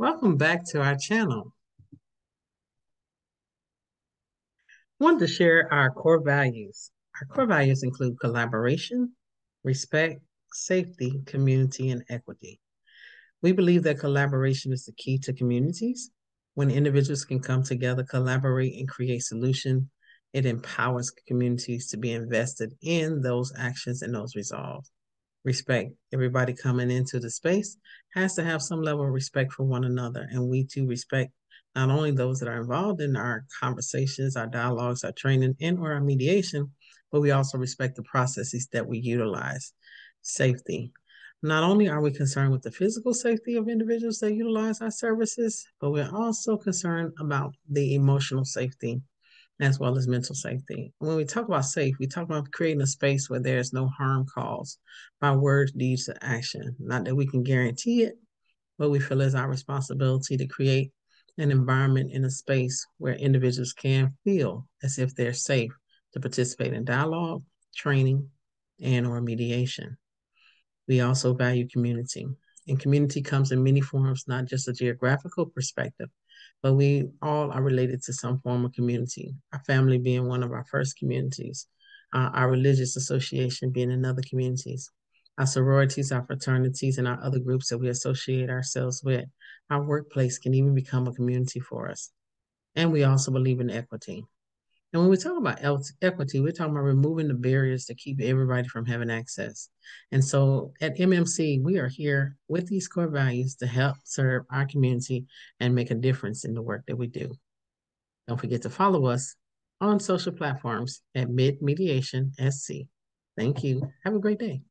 Welcome back to our channel. I want to share our core values. Our core values include collaboration, respect, safety, community, and equity. We believe that collaboration is the key to communities. When individuals can come together, collaborate, and create solutions, it empowers communities to be invested in those actions and those resolves respect. Everybody coming into the space has to have some level of respect for one another. And we too respect not only those that are involved in our conversations, our dialogues, our training, and or our mediation, but we also respect the processes that we utilize. Safety. Not only are we concerned with the physical safety of individuals that utilize our services, but we're also concerned about the emotional safety as well as mental safety. When we talk about safe, we talk about creating a space where there's no harm caused by words, deeds, or action. Not that we can guarantee it, but we feel it's our responsibility to create an environment in a space where individuals can feel as if they're safe to participate in dialogue, training, and or mediation. We also value community. And community comes in many forms, not just a geographical perspective, but we all are related to some form of community. Our family being one of our first communities, uh, our religious association being another communities, our sororities, our fraternities, and our other groups that we associate ourselves with. Our workplace can even become a community for us. And we also believe in equity. And when we talk about equity, we're talking about removing the barriers to keep everybody from having access. And so at MMC, we are here with these core values to help serve our community and make a difference in the work that we do. Don't forget to follow us on social platforms at Mid Mediation SC. Thank you. Have a great day.